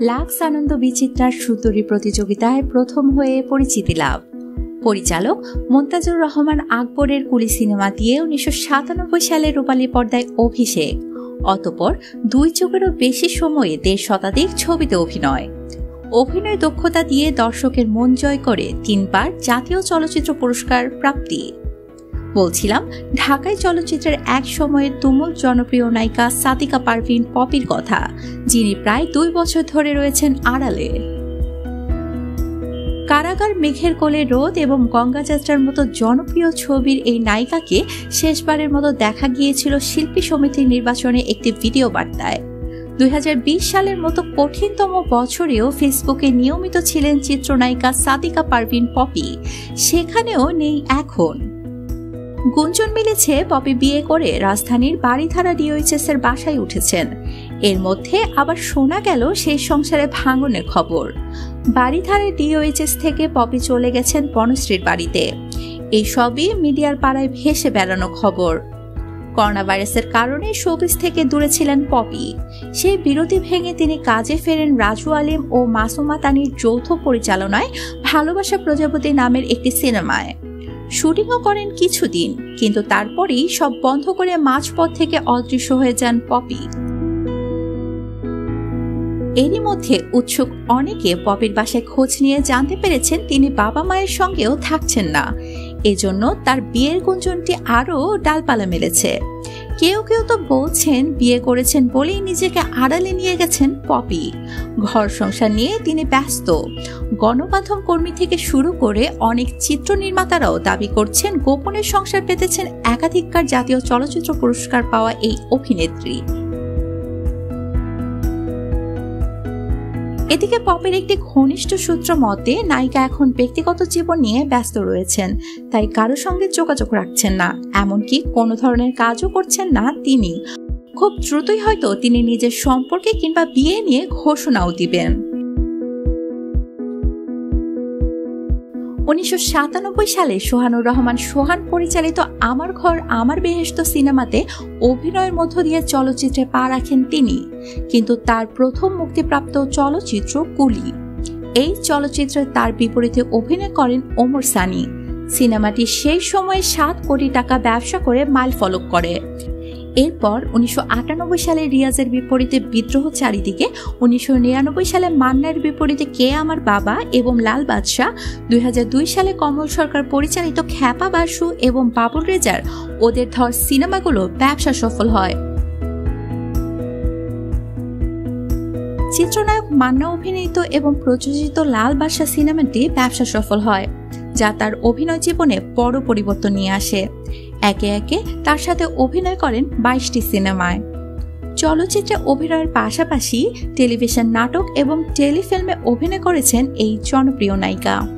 Lux আনন্দ বিচিত্রার সুন্দরী প্রতিযোগিতায় প্রথম হয়ে পরিচিতি লাভ। পরিচালক মোন্তাজুর রহমান আকবরের কুলি সিনেমা দিয়ে উনিশশো সাতানব্বই সালে রূপালী পর্দায় অভিষেক। অতপর দুই চোখেরও বেশি সময়ে দেড় শতাধিক ছবিতে অভিনয়। অভিনয় দক্ষতা দিয়ে দর্শকের মন জয় করে তিনবার জাতীয় চলচ্চিত্র পুরস্কার প্রাপ্তি। বলছিলাম, ঢাকায় চলচ্চিত্রের এক সময়ের তুমুল জনপ্রিয় নায়িকা সাতিকা পারভিন পপির কথা, যিনি প্রায় দুই বছর ধরে রয়েছেন আড়ালে। কারাগার মেঘের কোলে রোদ এবং গঙ্গাযাত্রার মতো জনপ্রিয় ছবির এই নায়িকাকে শেষবারের মতো দেখা গিয়েছিল শিল্পী সমিতির নির্বাচনে একটি ভিডিও বার্তায়। দুই হাজার বিশ সালের মতো কঠিনতম বছরেও ফেসবুকে নিয়মিত ছিলেন চিত্রনায়িকা সাদিকা পারভিন পপি। সেখানেও নেই এখন। গুঞ্জন মিলেছে পপি বিয়ে করে রাজধানীর বাড়িধারা ডিওএইচএস এর বাসায় উঠেছেন। এর মধ্যে আবার শোনা গেল সেই সংসারে ভাঙনের খবর। বাড়িধারা ডিওএইচএস থেকে পপি চলে গেছেন বনশ্রীর বাড়িতে। এই সবই মিডিয়ার পাড়ায় ভেসে বেড়ানো খবর। করোনা ভাইরাসের কারণে শোবিস থেকে দূরে ছিলেন পপি। সেই বিরতি ভেঙে তিনি কাজে ফেরেন রাজু আলিম ও মাসুমা তানির যৌথ পরিচালনায় ভালোবাসা প্রজাপতি নামের একটি সিনেমায়। শুটিংও করেন কিছুদিন, কিন্তু তারপরেই সব বন্ধ করে মাঝপথ থেকে অদৃশ্য হয়ে যান পপি। এরই মধ্যে উৎসুক অনেকে পপির বাসায় খোঁজ নিয়ে জানতে পেরেছেন তিনি বাবা মায়ের সঙ্গেও থাকছেন না। এজন্য তার বিয়ের গুঞ্জনটি আরও ডালপালা মেলেছে। কেউ কেউ তো বলছেন, বিয়ে করেছেন বলেই নিজেকে আড়ালে নিয়ে গেছেন পপি। ঘর সংসার নিয়ে তিনি ব্যস্ত। গণমাধ্যম কর্মী থেকে শুরু করে অনেক চিত্র নির্মাতারাও দাবি করছেন গোপনের সংসার পেতেছেন একাধিকবার জাতীয় চলচ্চিত্র পুরস্কার পাওয়া এই অভিনেত্রী। এদিকে পপের একটি ঘনিষ্ঠ সূত্র মতে, নায়িকা এখন ব্যক্তিগত জীবন নিয়ে ব্যস্ত রয়েছেন, তাই কারও সঙ্গে যোগাযোগ রাখছেন না। এমনকি কোনো ধরনের কাজও করছেন না তিনি। খুব দ্রুতই হয়তো তিনি নিজের সম্পর্কে কিংবা বিয়ে নিয়ে ঘোষণাও দিবেন। উনিশশো সাতানব্বই সালে সোহানুর রহমান সোহান পরিচালিত আমার ঘর, আমার বেহেস্ত সিনেমাতে অভিনয়ের মধ্য দিয়ে চলচ্চিত্রে পা রাখেন তিনি। কিন্তু তার প্রথম মুক্তিপ্রাপ্ত চলচ্চিত্র কুলি। এই চলচ্চিত্রে তার বিপরীতে অভিনয় করেন ওমর সানি। সিনেমাটি সেই সময়ে সাত কোটি টাকা ব্যবসা করে মাইল ফলক করে। এরপর উনিশশো আটানব্বই সালে রিয়াজের বিপরীতে বিদ্রোহ চারিদিকে, উনিশশো নিরানব্বই সালে মান্নার বিপরীতে কে আমার বাবা এবং লাল বাদশাহ, দুই হাজার দুই সালে কমল সরকার পরিচালিত খ্যাপা বাসু এবং বাবুল রেজার ওদের ধর সিনেমাগুলো ব্যবসা সফল হয়। চিত্রনায়ক মান্না অভিনীত এবং প্রযোজিত লাল বাদশাহ সিনেমাটি ব্যবসা সফল হয়। যা তার অভিনয় জীবনে বড় পরিবর্তন নিয়ে আসে। একে একে তার সাথে অভিনয় করেন বাইশটি সিনেমায়। চলচ্চিত্রে অভিনয়ের পাশাপাশি টেলিভিশন নাটক এবং টেলিফিল্মে অভিনয় করেছেন এই জনপ্রিয় নায়িকা।